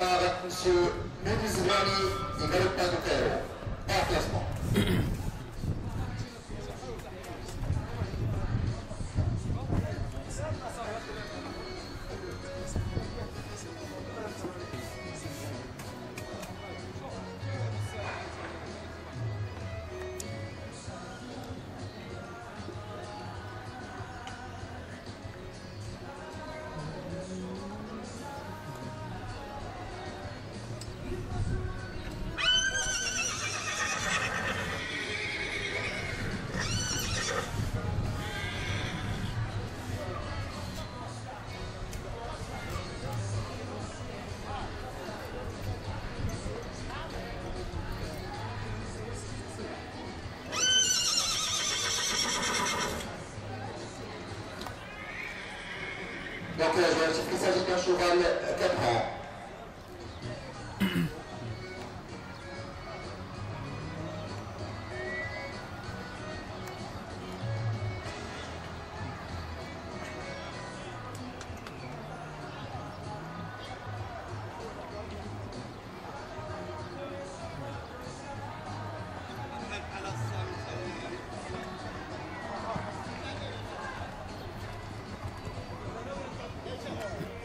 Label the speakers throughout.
Speaker 1: par Monsieur Medizrani et Galopin Ducaro. Par classement. daquela gente que se a gente achou vale quebrar.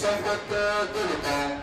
Speaker 1: Sen katta dönüte